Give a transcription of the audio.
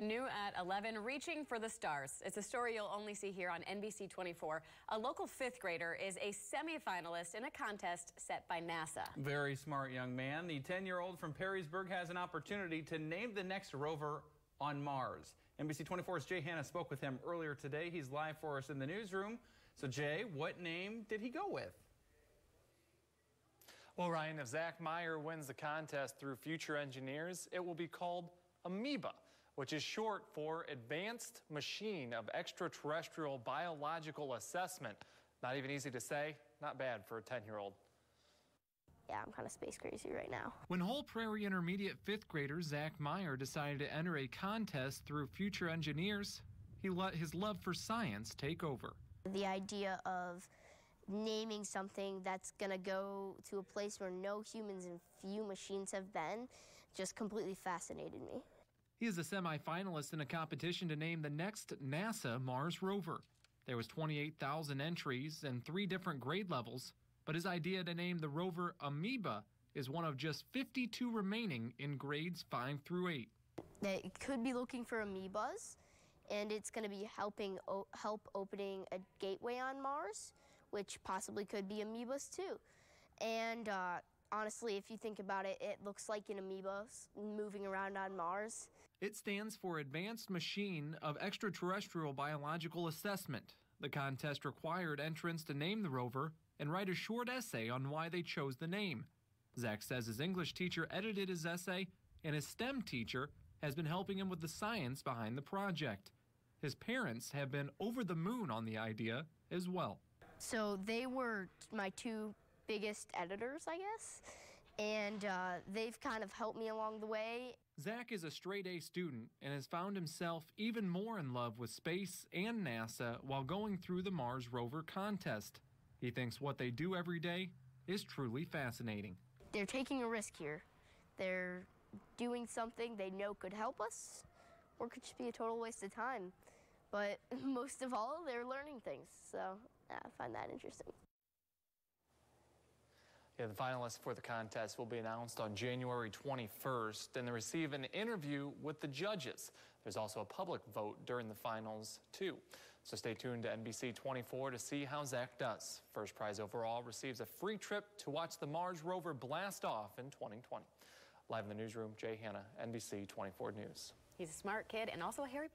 New at 11, Reaching for the Stars. It's a story you'll only see here on NBC 24. A local fifth grader is a semifinalist in a contest set by NASA. Very smart young man. The 10-year-old from Perrysburg has an opportunity to name the next rover on Mars. NBC 24's Jay Hanna spoke with him earlier today. He's live for us in the newsroom. So, Jay, what name did he go with? Well, Ryan, if Zack Meyer wins the contest through Future Engineers, it will be called Amoeba which is short for Advanced Machine of Extraterrestrial Biological Assessment. Not even easy to say, not bad for a 10-year-old. Yeah, I'm kind of space crazy right now. When Hull Prairie Intermediate fifth grader Zack Meyer decided to enter a contest through Future Engineers, he let his love for science take over. The idea of naming something that's going to go to a place where no humans and few machines have been just completely fascinated me. He is a semifinalist in a competition to name the next NASA Mars rover. There was 28,000 entries and three different grade levels, but his idea to name the rover Amoeba is one of just 52 remaining in grades 5 through 8. It could be looking for amoebas, and it's going to be helping help opening a gateway on Mars, which possibly could be amoebas too. And uh, honestly, if you think about it, it looks like an amoeba moving around on Mars. It stands for Advanced Machine of Extraterrestrial Biological Assessment. The contest required entrants to name the rover and write a short essay on why they chose the name. Zack says his English teacher edited his essay, and his STEM teacher has been helping him with the science behind the project. His parents have been over the moon on the idea as well. So they were my two biggest editors, I guess. And uh, they've kind of helped me along the way. Zack is a straight A student and has found himself even more in love with space and NASA while going through the Mars rover contest. He thinks what they do every day is truly fascinating. They're taking a risk here. They're doing something they know could help us or could just be a total waste of time. But most of all, they're learning things. So I find that interesting. Yeah, the finalists for the contest will be announced on January 21st and they receive an interview with the judges. There's also a public vote during the finals, too. So stay tuned to NBC 24 to see how Zack does. First prize overall receives a free trip to watch the Mars rover blast off in 2020. Live in the newsroom, Jay Hanna, NBC 24 News. He's a smart kid and also a Harry Potter.